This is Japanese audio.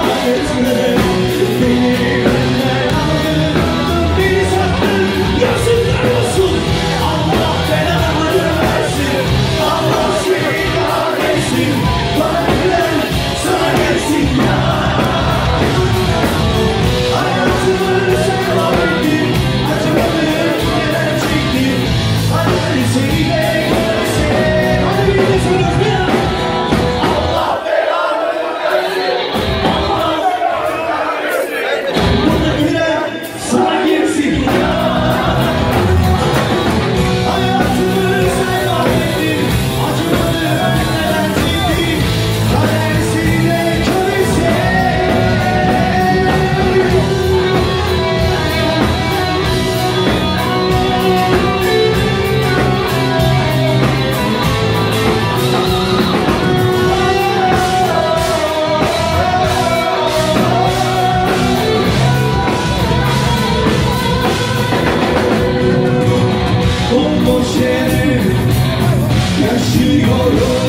Hallelujah. 起してる。頃